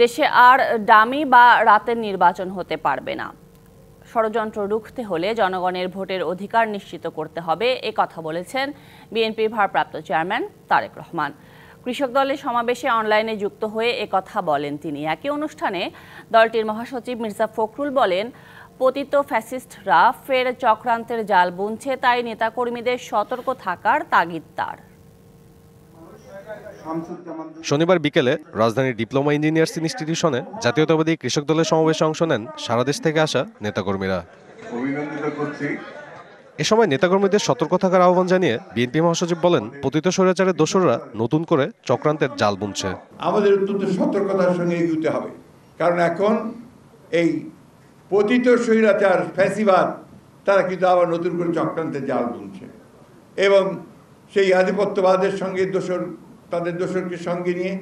দেশে আর ডামি বা রাতের নির্বাচন হতে পারবে না। ষড়যন্ত্র রুখতে হলে জনগণের ভোটের অধিকার নিশ্চিত করতে হবে, এ কথা বলেছেন বিএনপির ভারপ্রাপ্ত চেয়ারম্যান তারেক রহমান। কৃষক দলের সমাবেশে অনলাইনে যুক্ত হয়ে কথা বলেন তিনি। একই অনুষ্ঠানে দলটির মহাসচিব মির্জা ফখরুল বলেন, পতিত ফ্যাসিস্টরা ফের চক্রান্তের জাল বুনছে, তাই নেতাকর্মীদের সতর্ক থাকার তাগিদ তার। শনিবার বিকেলে রাজধানীর ডিপ্লোমা ইঞ্জিনিয়ার্স ইনস্টিটিউশনে জাতীয়তাবাদী কৃষক দলের সমাবেশে অংশ নেন সারা দেশ থেকে আসা নেতাকর্মীরা। এ সময় নেতাকর্মীদের সতর্ক থাকার আহ্বান জানিয়ে বিএনপি মহাসচিব বলেন পতিত স্বৈরাচারের দোসররা নতুন করে চক্রান্তের জাল বুনছে। আমাদের অত্যন্ত সতর্কতার সঙ্গে এগোতে হবে। কারণ এখন এই পতিত স্বৈরাচার ফ্যাসিবাদ তারা কিন্তু আবার নতুন করে চক্রান্তের জাল বুনছে। এবং সেই আধিপত্যবাদের সঙ্গে দোসর তাদের দোসরকে সঙ্গে নিয়ে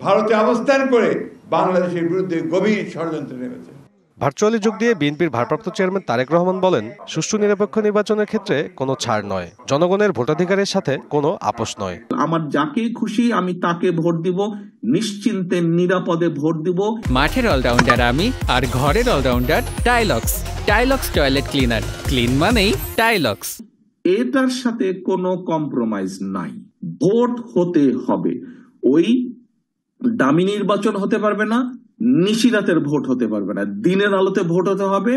ভারতে অবস্থান করে বাংলাদেশের বিরুদ্ধে গভীর ষড়যন্ত্রে নেমেছে। ভার্চুয়ালি যোগ দিয়ে বিএনপির ভারপ্রাপ্ত চেয়ারম্যান তারেক রহমান বলেন সুষ্ঠু নিরপেক্ষ নির্বাচনের ক্ষেত্রে কোনো ছাড় নয় জনগণের ভোটাধিকারের সাথে কোনো আপোষ নয়। আমার যাকে খুশি আমি তাকে ভোট দিব নিশ্চিন্তে নিরাপদে ভোট দিব। মাঠের অলরাউন্ডার আমি আর ঘরের all rounder Tylox Tylox toilet cleaner clean মানেই টাইলক্স। এটার সাথে কোনো কম্প্রোমাইজ নাই। ভোট হতে হবে। ওই দামি নির্বাচন হতে পারবে না নিশিরাতের ভোট হতে পারবে না। দিনের আলোতে ভোট হতে হবে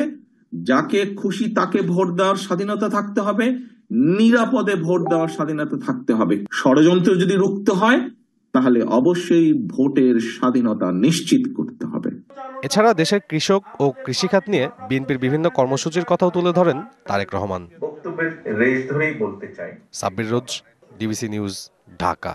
যাকে খুশি তাকে ভোট দেওয়ার স্বাধীনতা থাকতে হবে নিরাপদে ভোট দেওয়ার স্বাধীনতা থাকতে হবে। ষড়যন্ত্র যদি রুখতে হয় তাহলে অবশ্যই ভোটের স্বাধীনতা নিশ্চিত করতে হবে। এছাড়া দেশের কৃষক ও কৃষিখাত নিয়ে বিএনপির বিভিন্ন কর্মসূচির কথাও তুলে ধরেন তারেক রহমান। বক্তব্যের রেশ ধরেই বলতে চাই। Sabbir Rose DBC news Dhaka.